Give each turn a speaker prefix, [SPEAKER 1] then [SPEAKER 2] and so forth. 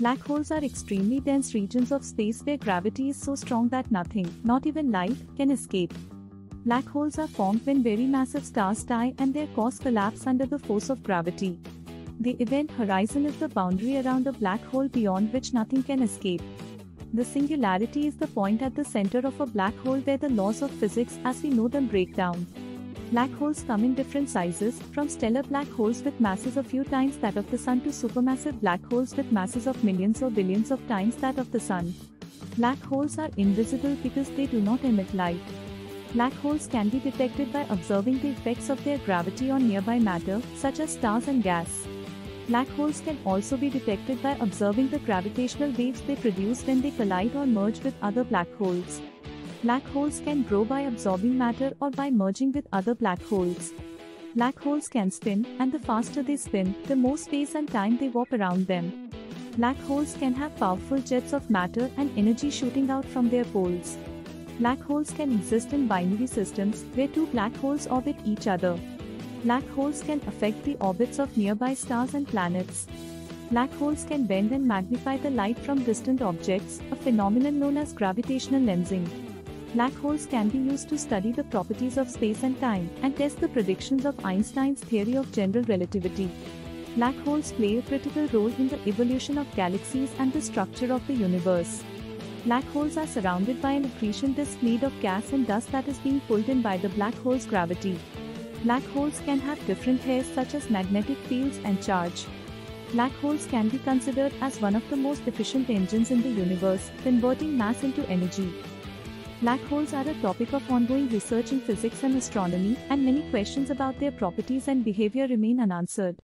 [SPEAKER 1] Black holes are extremely dense regions of space where gravity is so strong that nothing, not even light, can escape. Black holes are formed when very massive stars die and their cores collapse under the force of gravity. The event horizon is the boundary around a black hole beyond which nothing can escape. The singularity is the point at the center of a black hole where the laws of physics as we know them break down. Black holes come in different sizes, from stellar black holes with masses a few times that of the Sun to supermassive black holes with masses of millions or billions of times that of the Sun. Black holes are invisible because they do not emit light. Black holes can be detected by observing the effects of their gravity on nearby matter, such as stars and gas. Black holes can also be detected by observing the gravitational waves they produce when they collide or merge with other black holes. Black holes can grow by absorbing matter or by merging with other black holes. Black holes can spin, and the faster they spin, the more space and time they warp around them. Black holes can have powerful jets of matter and energy shooting out from their poles. Black holes can exist in binary systems where two black holes orbit each other. Black holes can affect the orbits of nearby stars and planets. Black holes can bend and magnify the light from distant objects, a phenomenon known as gravitational lensing. Black holes can be used to study the properties of space and time and test the predictions of Einstein's theory of general relativity. Black holes play a critical role in the evolution of galaxies and the structure of the universe. Black holes are surrounded by an accretion disk made of gas and dust that is being pulled in by the black hole's gravity. Black holes can have different hairs such as magnetic fields and charge. Black holes can be considered as one of the most efficient engines in the universe, converting mass into energy. Black holes are a topic of ongoing research in physics and astronomy, and many questions about their properties and behavior remain unanswered.